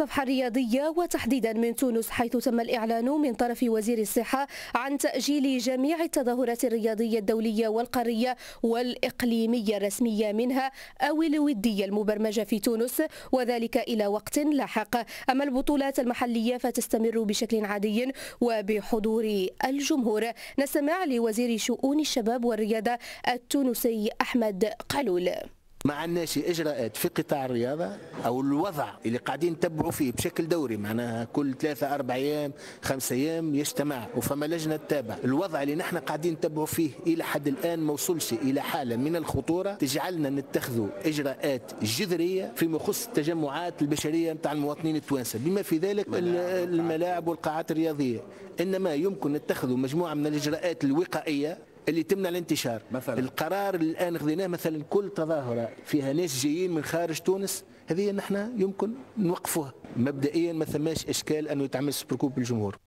الصفحة الرياضية وتحديدا من تونس حيث تم الإعلان من طرف وزير الصحة عن تأجيل جميع التظاهرات الرياضية الدولية والقارية والإقليمية الرسمية منها أو الودية المبرمجة في تونس وذلك إلى وقت لاحق. أما البطولات المحلية فتستمر بشكل عادي وبحضور الجمهور. نستمع لوزير شؤون الشباب والرياضة التونسي أحمد قالول ما عندناش إجراءات في قطاع الرياضة أو الوضع اللي قاعدين نتبعوا فيه بشكل دوري معناها كل ثلاثة أربع أيام خمسة أيام يجتمع. وفما لجنة تتابع الوضع اللي نحن قاعدين نتبعوا فيه إلى حد الآن ما وصلش إلى حالة من الخطورة. تجعلنا نتخذوا إجراءات جذرية فيما يخص التجمعات البشرية نتاع المواطنين التوانسة. بما في ذلك الملاعب والقاعات الرياضية. إنما يمكن نتخذوا مجموعة من الإجراءات الوقائية اللي تمنع الانتشار. مثلا. القرار اللي الآن خذيناه مثلا كل تظاهرة فيها ناس جايين من خارج تونس هذه نحن يمكن نوقفوها. مبدئيا ما ثماش إشكال أنه يتعمل سوبر كوب بالجمهور